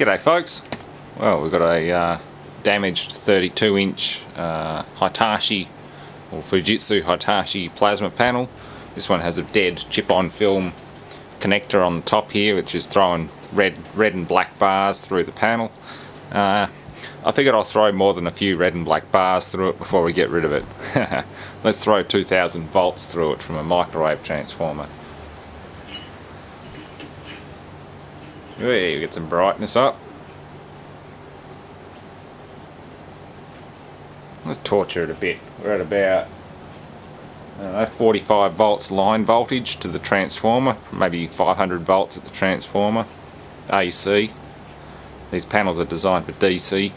G'day folks. Well we've got a uh, damaged 32 inch uh, Hitachi or Fujitsu Hitachi plasma panel. This one has a dead chip-on film connector on the top here which is throwing red, red and black bars through the panel. Uh, I figured I'll throw more than a few red and black bars through it before we get rid of it. Let's throw 2000 volts through it from a microwave transformer. There, get some brightness up. Let's torture it a bit. We're at about know, 45 volts line voltage to the transformer, maybe 500 volts at the transformer, AC. These panels are designed for DC.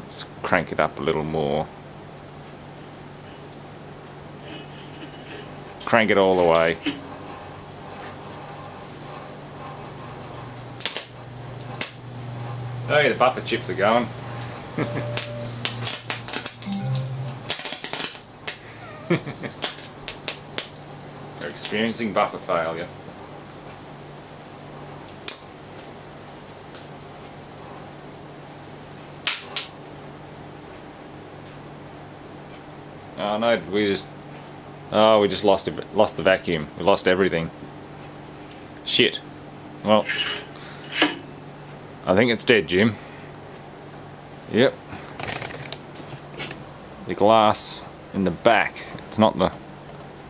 Let's crank it up a little more. Crank it all the way. Oh yeah, the buffer chips are going. We're experiencing buffer failure. Oh no, we just... Oh, we just lost it, lost the vacuum. We lost everything. Shit. Well, I think it's dead, Jim. Yep. The glass in the back. It's not the...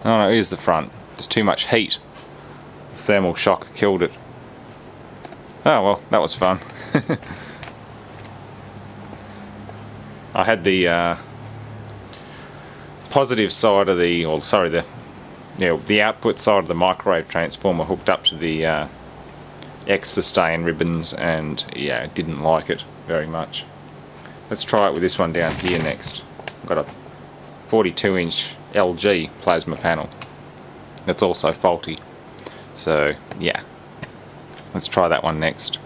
Oh no, it is the front. There's too much heat. thermal shock killed it. Oh well, that was fun. I had the uh, positive side of the, or sorry, the yeah, the output side of the microwave transformer hooked up to the uh, X sustain ribbons and yeah, didn't like it very much. Let's try it with this one down here next. I've got a 42 inch LG plasma panel that's also faulty. So yeah, let's try that one next.